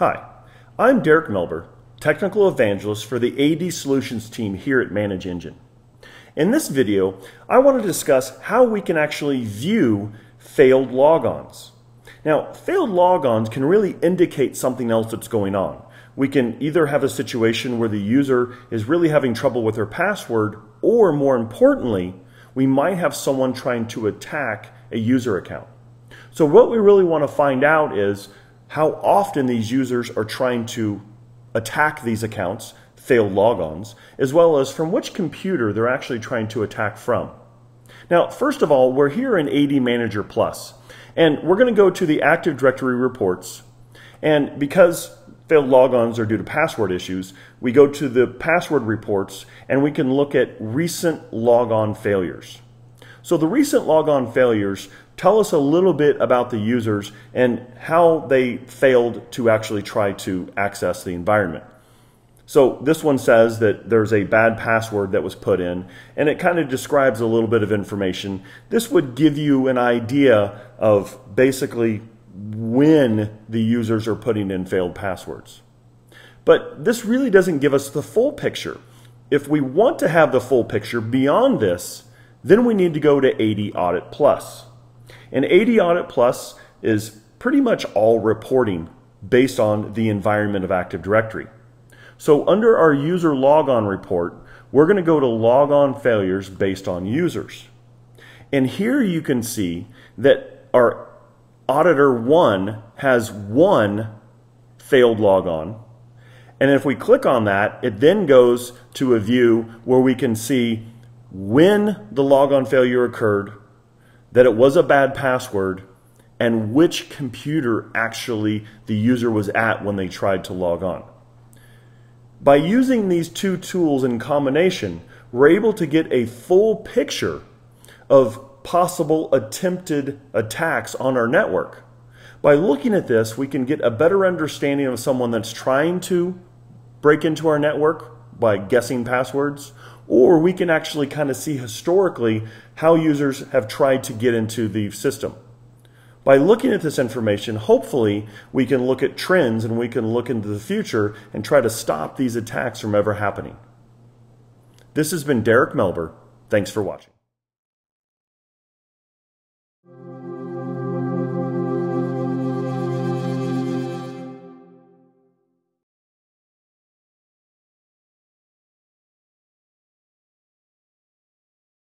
Hi, I'm Derek Melber, Technical Evangelist for the AD Solutions team here at ManageEngine. In this video, I want to discuss how we can actually view failed logons. Now, failed logons can really indicate something else that's going on. We can either have a situation where the user is really having trouble with their password, or more importantly, we might have someone trying to attack a user account. So what we really want to find out is how often these users are trying to attack these accounts, failed logons, as well as from which computer they're actually trying to attack from. Now, first of all, we're here in ADManager Plus, and we're going to go to the Active Directory reports. And because failed logons are due to password issues, we go to the password reports and we can look at recent logon failures. So the recent logon failures tell us a little bit about the users and how they failed to actually try to access the environment. So this one says that there's a bad password that was put in, and it kind of describes a little bit of information. This would give you an idea of basically when the users are putting in failed passwords. But this really doesn't give us the full picture. If we want to have the full picture beyond this, then we need to go to AD Audit Plus. And AD Audit Plus is pretty much all reporting based on the environment of Active Directory. So under our user logon report, we're going to go to logon failures based on users. And here you can see that our auditor 1 has one failed logon. And if we click on that, it then goes to a view where we can see when the logon failure occurred, that it was a bad password, and which computer actually the user was at when they tried to log on. By using these two tools in combination, we're able to get a full picture of possible attempted attacks on our network. By looking at this, we can get a better understanding of someone that's trying to break into our network by guessing passwords, or we can actually kind of see historically how users have tried to get into the system. By looking at this information, hopefully we can look at trends and we can look into the future and try to stop these attacks from ever happening. This has been Derek Melber. Thanks for watching.